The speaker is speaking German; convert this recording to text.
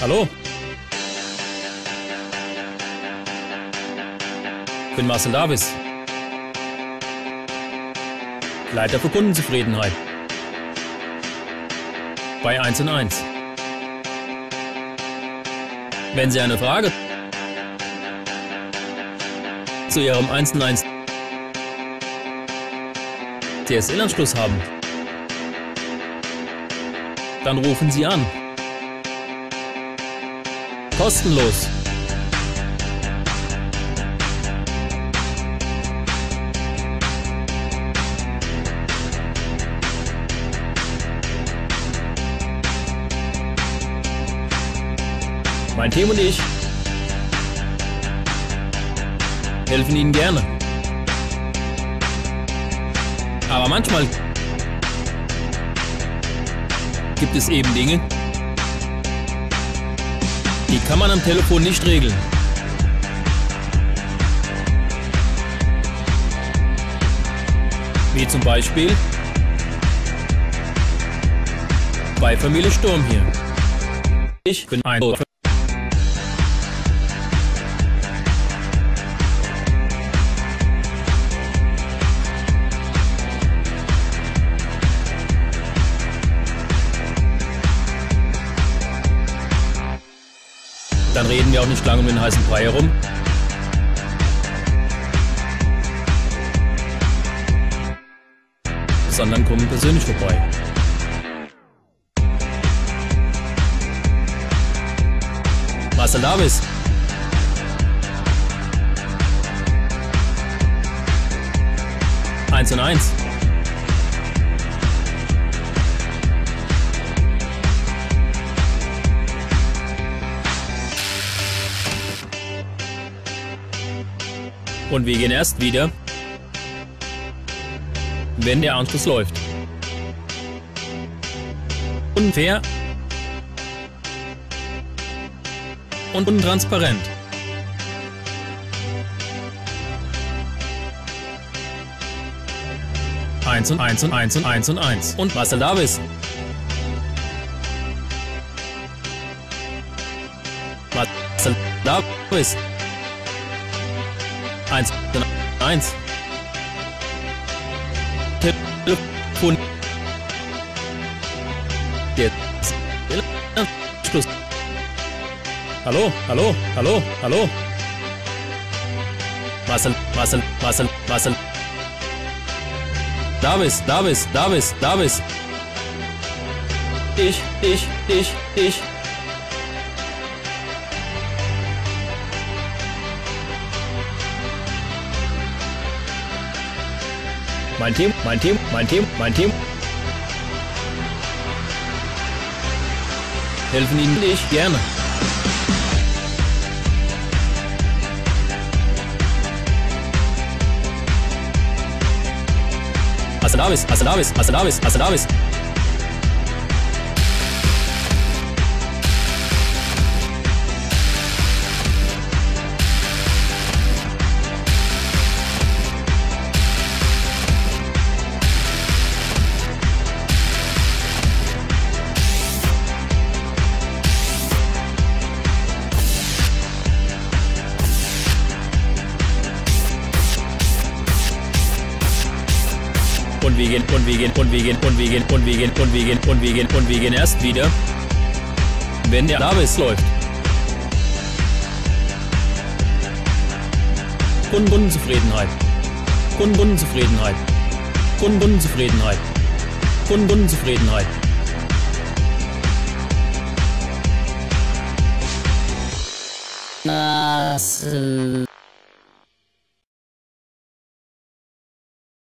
Hallo? Ich bin Marcel Davis. Leiter für Kundenzufriedenheit. Bei 1 und 1. Wenn Sie eine Frage zu Ihrem 1 und 1 DSL-Anschluss haben, dann rufen Sie an. Kostenlos. Mein Team und ich helfen Ihnen gerne. Aber manchmal gibt es eben Dinge, die kann man am Telefon nicht regeln. Wie zum Beispiel bei Familie Sturm hier. Ich bin ein Dann reden wir auch nicht lange um den heißen Brei herum. Sondern kommen persönlich vorbei. Marcel Davis. Eins und eins. Und wir gehen erst wieder, wenn der Anschluss läuft. Unfair und untransparent. Eins und eins und eins und eins und eins. Und Marcel Davis. Marcel Davis. Eins, eins. Telefon. Jetzt. Schluss. Hallo, hallo, hallo, hallo. Marcel, Marcel, Marcel, Marcel. Davis, Davis, Davis, Davis. Ich, ich, ich, ich. Mein Team, mein Team, mein Team, mein Team. Helfen Ihnen ich gerne. Marcel Davis, Marcel Davis, Und wir gehen, und wir gehen, und wir gehen, und wir gehen, und wir gehen, und wir und wir und wir erst wieder, wenn der Davis läuft. Kundenzufriedenheit. Kundenzufriedenheit. Kundenzufriedenheit. Kundenzufriedenheit. Marcel.